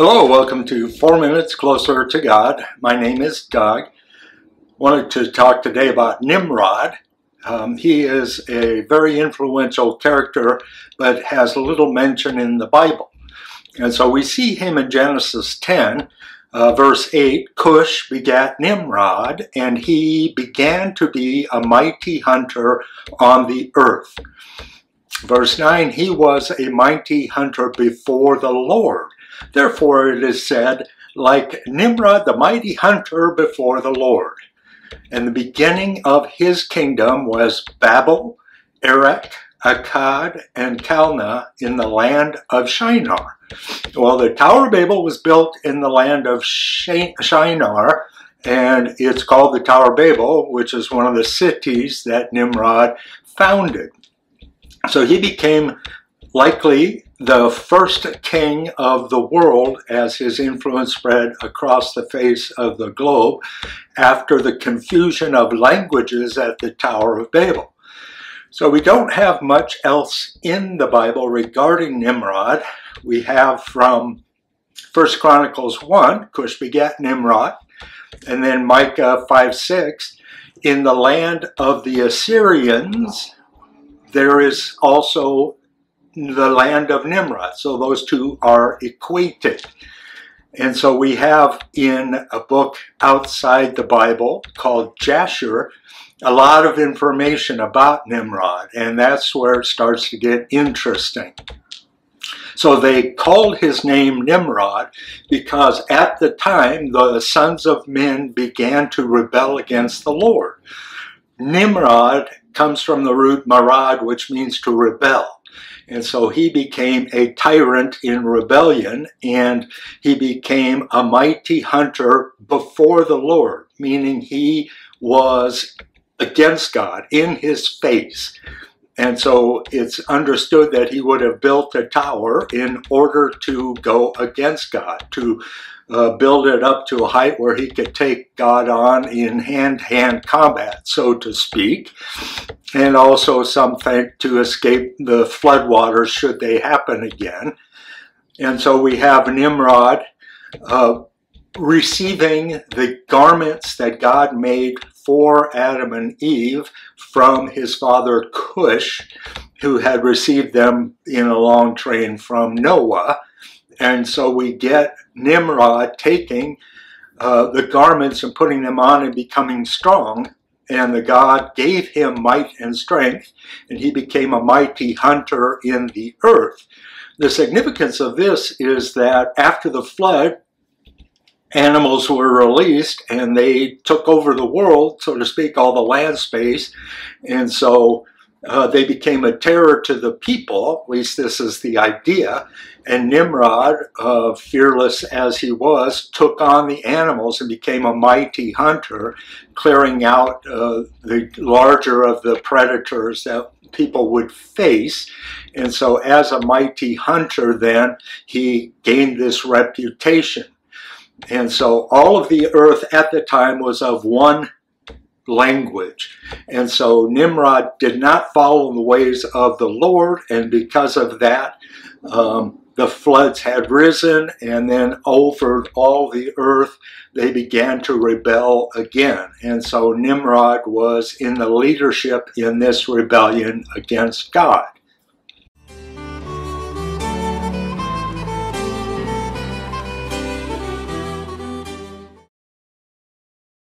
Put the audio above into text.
Hello, welcome to Four Minutes Closer to God. My name is Doug. Wanted to talk today about Nimrod. Um, he is a very influential character, but has little mention in the Bible. And so we see him in Genesis 10, uh, verse 8 Cush begat Nimrod, and he began to be a mighty hunter on the earth. Verse 9 He was a mighty hunter before the Lord. Therefore it is said, like Nimrod, the mighty hunter before the Lord. And the beginning of his kingdom was Babel, Erech, Akkad, and Calneh in the land of Shinar. Well, the Tower of Babel was built in the land of Shinar, and it's called the Tower of Babel, which is one of the cities that Nimrod founded. So he became likely the first king of the world as his influence spread across the face of the globe after the confusion of languages at the Tower of Babel. So we don't have much else in the Bible regarding Nimrod. We have from 1 Chronicles 1, Cush begat Nimrod, and then Micah 5 6, in the land of the Assyrians, there is also the land of Nimrod. So those two are equated. And so we have in a book outside the Bible called Jasher a lot of information about Nimrod, and that's where it starts to get interesting. So they called his name Nimrod because at the time the sons of men began to rebel against the Lord. Nimrod comes from the root marad, which means to rebel. And so he became a tyrant in rebellion and he became a mighty hunter before the Lord, meaning he was against God in his face. And so it's understood that he would have built a tower in order to go against God, to uh, build it up to a height where he could take God on in hand-to-hand combat, so to speak, and also something to escape the floodwaters should they happen again. And so we have Nimrod uh, receiving the garments that God made for Adam and Eve from his father Cush, who had received them in a long train from Noah. And so we get Nimrod taking uh, the garments and putting them on and becoming strong. And the God gave him might and strength, and he became a mighty hunter in the earth. The significance of this is that after the flood, animals were released and they took over the world, so to speak, all the land space. And so uh, they became a terror to the people, at least this is the idea. And Nimrod, uh, fearless as he was, took on the animals and became a mighty hunter, clearing out uh, the larger of the predators that people would face. And so, as a mighty hunter, then he gained this reputation. And so, all of the earth at the time was of one language. And so Nimrod did not follow the ways of the Lord, and because of that, um, the floods had risen, and then over all the earth, they began to rebel again. And so Nimrod was in the leadership in this rebellion against God.